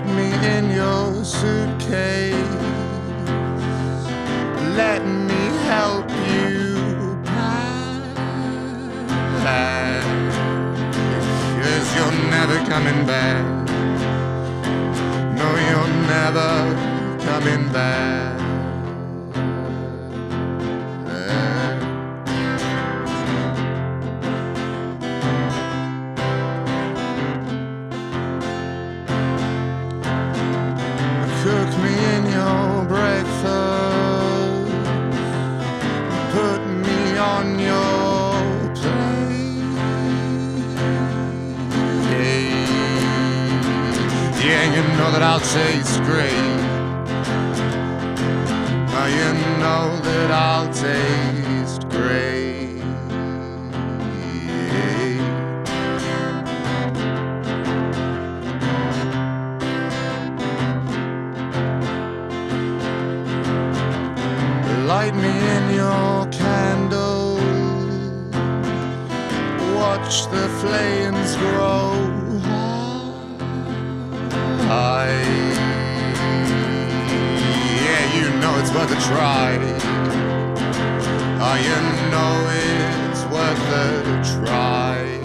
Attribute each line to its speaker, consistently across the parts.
Speaker 1: put me in your suitcase. Let me help you pack. Cause you're never coming back. No, you're never coming back. Cook me in your breakfast. Put me on your plate. Yeah, you know that I'll taste great. Your candle. Watch the flames grow high. Yeah, you know it's worth a try. Oh, you know it's worth a try.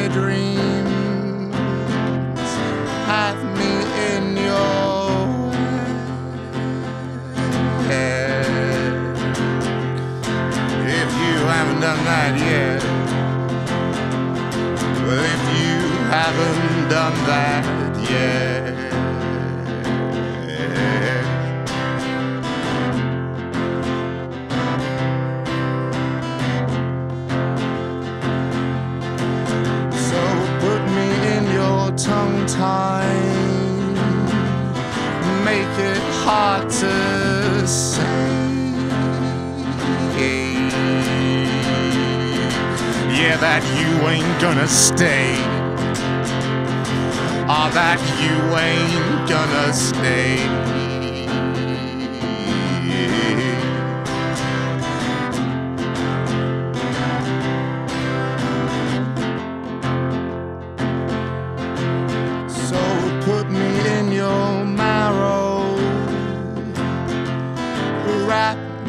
Speaker 1: Dry dreams. Have me in your head. If you haven't done that yet, well, if you haven't done that yet. Tie. Make it hard to say. Yeah, that you ain't gonna stay. Ah, that you ain't gonna stay.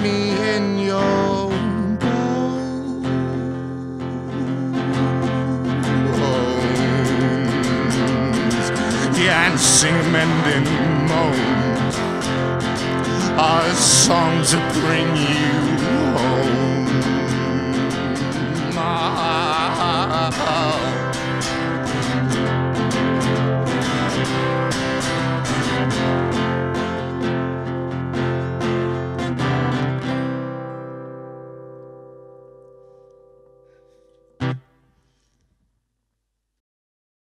Speaker 1: Me in your bones, sing mending moans, our song to bring you